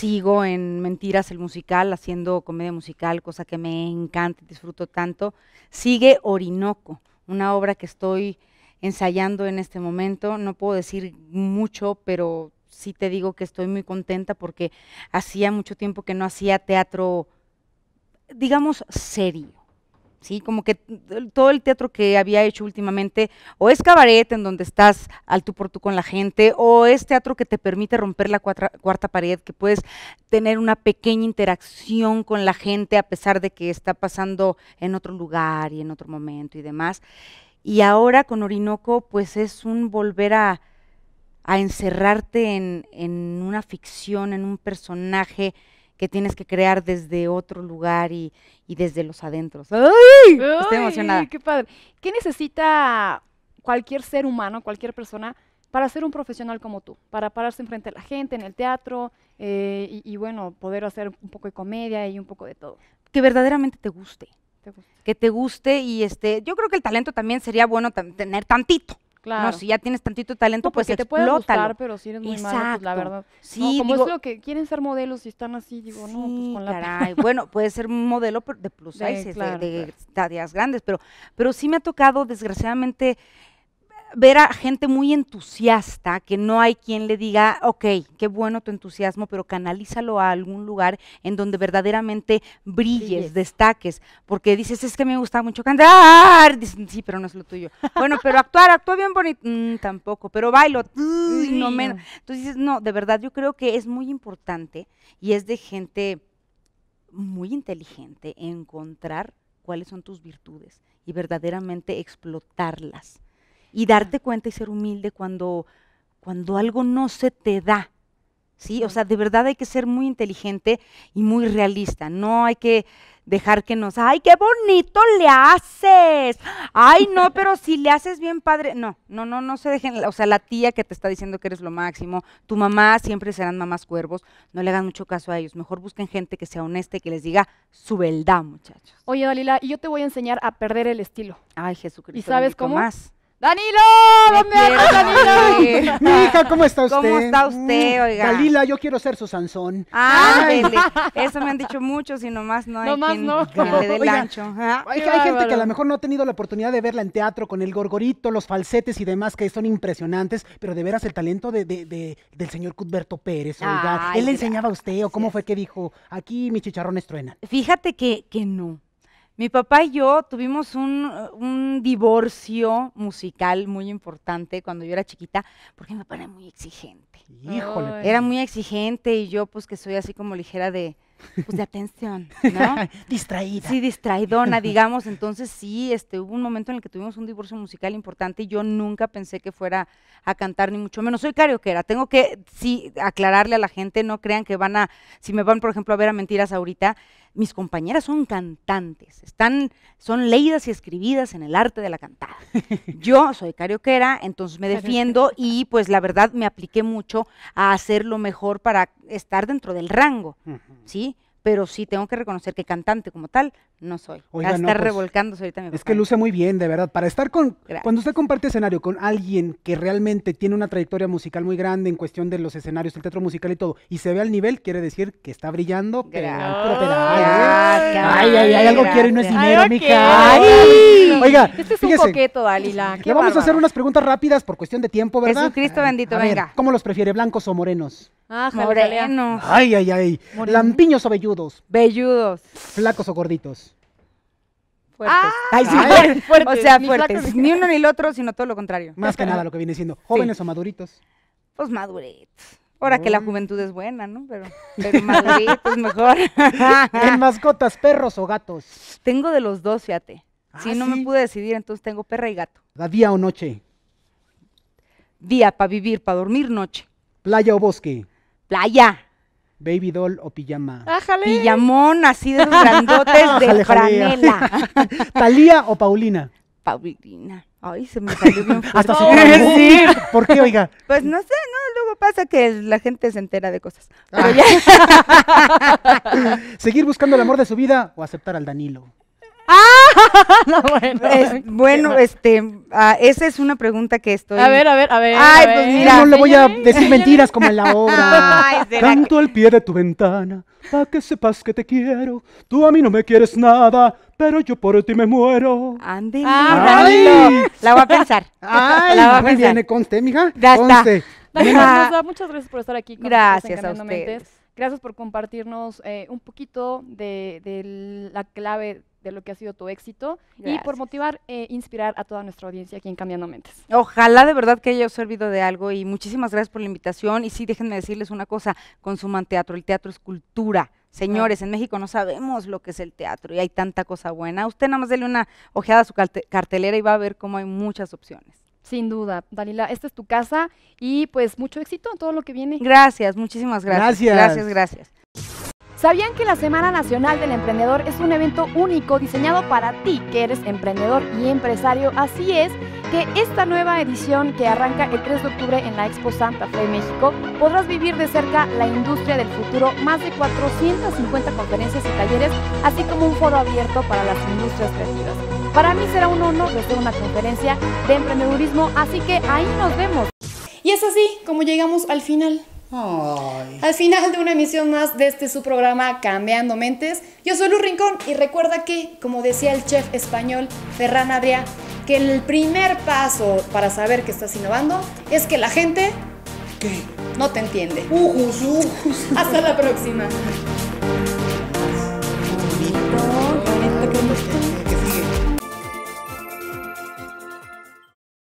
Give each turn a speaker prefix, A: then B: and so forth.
A: sigo en Mentiras el musical, haciendo comedia musical, cosa que me encanta y disfruto tanto. Sigue Orinoco, una obra que estoy ensayando en este momento. No puedo decir mucho, pero sí te digo que estoy muy contenta porque hacía mucho tiempo que no hacía teatro, digamos, serio. ¿Sí? Como que todo el teatro que había hecho últimamente, o es cabaret en donde estás al tú por tú con la gente, o es teatro que te permite romper la cuarta pared, que puedes tener una pequeña interacción con la gente a pesar de que está pasando en otro lugar y en otro momento y demás. Y ahora con Orinoco, pues es un volver a, encerrarte en, en una ficción, en un personaje, que tienes que crear desde otro lugar y, desde los adentros. ¡Ay! Estoy emocionada.
B: ¡Qué padre! ¿Qué necesita cualquier ser humano, cualquier persona, para ser un profesional como tú? Para pararse enfrente a la gente, en el teatro, eh, y, bueno, poder hacer un poco de comedia y un poco de todo.
A: Que verdaderamente te guste. Que te guste y este, yo creo que el talento también sería bueno tener tantito. Claro. No, si ya tienes tantito talento, pues te puede gustar,
B: pero si eres muy malo, pues la verdad. Sí, como es lo que quieren ser modelos y están así, digo, no, pues con la
A: caray. bueno, puede ser un modelo de plus size, de, de, de, grandes, pero, pero sí me ha tocado, desgraciadamente, ver a gente muy entusiasta, que no hay quien le diga, ok, qué bueno tu entusiasmo, pero canalízalo a algún lugar en donde verdaderamente brilles, destaques, porque dices, es que me gusta mucho cantar, dicen, sí, pero no es lo tuyo. bueno, pero actuar, actúa bien bonito, mm, tampoco, pero bailo, no menos. Entonces dices, no, de verdad yo creo que es muy importante y es de gente muy inteligente encontrar cuáles son tus virtudes y verdaderamente explotarlas y darte cuenta y ser humilde cuando, cuando algo no se te da. ¿sí? O sea, de verdad hay que ser muy inteligente y muy realista. No hay que dejar que nos, ay, qué bonito le haces. Ay, no, pero si le haces bien padre. No, no, no, no se dejen, o sea, la tía que te está diciendo que eres lo máximo, tu mamá siempre serán mamás cuervos, no le hagan mucho caso a ellos. Mejor busquen gente que sea honesta y que les diga su verdad, muchachos.
B: Oye, Dalila, y yo te voy a enseñar a perder el estilo.
A: Ay, Jesucristo.
B: ¿Y sabes cómo?
A: Más.
B: ¡Danilo! ¿Dónde andas, Danilo?
C: Mi hija, ¿cómo está usted?
A: ¿Cómo está usted, mm, oiga?
C: Dalila, yo quiero ser su Sansón.
A: Ah, eso me han dicho muchos y nomás no hay quien, no. le dé el ancho.
C: Hay, gente que a lo mejor no ha tenido la oportunidad de verla en teatro con el gorgorito, los falsetes y demás que son impresionantes, pero de veras el talento de, de, del señor Cudberto Pérez, oiga. ¿Él le enseñaba a usted o cómo fue que dijo, aquí mis chicharrones truenan?
A: Fíjate que, que no. Mi papá y yo tuvimos un, divorcio musical muy importante cuando yo era chiquita, porque mi papá era muy exigente.
C: Híjole.
A: Era muy exigente y yo pues que soy así como ligera de, pues, de atención, ¿no?
C: Distraída.
A: Sí, distraidona, digamos. Entonces sí, este, hubo un momento en el que tuvimos un divorcio musical importante y yo nunca pensé que fuera a cantar, ni mucho menos. Soy carioquera. Tengo que, sí, aclararle a la gente, no crean que van a, si me van, por ejemplo, a ver a Mentiras ahorita, mis compañeras son cantantes, están, son leídas y escribidas en el arte de la cantada. Yo soy carioquera, entonces me defiendo y pues la verdad me apliqué mucho a hacer lo mejor para estar dentro del rango, ¿sí? Pero sí tengo que reconocer que cantante como tal no soy. Oiga, a estar pues, revolcándose ahorita
C: Es que luce muy bien, de verdad. Para estar con. Cuando usted comparte escenario con alguien que realmente tiene una trayectoria musical muy grande en cuestión de los escenarios, el teatro musical y todo, y se ve al nivel, quiere decir que está brillando, pero ¿eh? Ay, ay, ay, algo quiere y no es dinero, mija. Ay. Oiga,
B: este es un coqueto, Dalila.
C: Le vamos a hacer unas preguntas rápidas por cuestión de tiempo, ¿verdad?
A: Jesucristo bendito, venga.
C: ¿Cómo los prefiere, blancos o morenos?
A: Ah, morenos.
C: Ay, ay, ay. Lampiños o velludos.
A: Velludos.
C: Flacos o gorditos.
A: Fuertes. Ah, Ay, sí, fuertes. O sea, fuertes. Ni uno ni el otro, sino todo lo contrario.
C: Más que nada lo que viene siendo. ¿Jóvenes o maduritos?
A: Pues maduritos. Ahora que la juventud es buena, ¿no? Pero, pero maduritos mejor.
C: ¿En mascotas, perros o gatos?
A: Tengo de los dos, fíjate. Ah, si no me pude decidir, entonces tengo perra y gato.
C: ¿La día o noche?
A: Día, para vivir, para dormir, noche.
C: ¿Playa o bosque?
A: Playa.
C: Baby doll o pijama.
A: Ájale. Pijamón así de los grandotes de franela.
C: ¿Talía o Paulina?
A: Paulina. Ay, se me salió bien fuerte.
C: Hasta se sí. ¿Por qué, oiga?
A: Pues no sé, no, luego pasa que la gente se entera de cosas. Ah.
C: ¿Seguir buscando el amor de su vida o aceptar al Danilo?
A: ¡Ah! bueno, este, uh, esa es una pregunta que estoy.
B: A ver, a ver, a ver.
C: Ay, pues mira. No le voy a decir mentiras como en la obra. Ay, Canto al pie de tu ventana, para que sepas que te quiero. Tú a mí no me quieres nada, pero yo por ti me muero.
A: Ande, Ay. La voy a pensar.
C: Ay, la voy a pensar. Viene, conste, mija. Ya conste.
B: está. muchas gracias por estar aquí.
A: Con gracias a ustedes.
B: Gracias por compartirnos eh, un poquito de, de, la clave de lo que ha sido tu éxito y por motivar e inspirar a toda nuestra audiencia aquí en Cambiando Mentes.
A: Ojalá de verdad que haya servido de algo y muchísimas gracias por la invitación y sí, déjenme decirles una cosa, consuman teatro, el teatro es cultura. Señores, en México no sabemos lo que es el teatro y hay tanta cosa buena. Usted nada más dele una ojeada a su cartelera y va a ver cómo hay muchas opciones.
B: Sin duda, Dalila, esta es tu casa y pues mucho éxito en todo lo que viene.
A: Gracias, muchísimas gracias. Gracias, gracias.
B: ¿Sabían que la Semana Nacional del Emprendedor es un evento único diseñado para ti que eres emprendedor y empresario? Así es que esta nueva edición que arranca el 3 de octubre en la Expo Santa Fe, México, podrás vivir de cerca la industria del futuro, más de 450 conferencias y talleres, así como un foro abierto para las industrias creativas. Para mí será un honor desde una conferencia de emprendedurismo, así que ahí nos vemos. Y es así como llegamos al final. Al final de una emisión más de este su programa Cambiando Mentes, yo soy Luz Rincón y recuerda que, como decía el chef español Ferran Adrià, que el primer paso para saber que estás innovando es que la gente
C: ¿Qué?
B: no te entiende.
C: Ujus, ujus.
B: Hasta la próxima.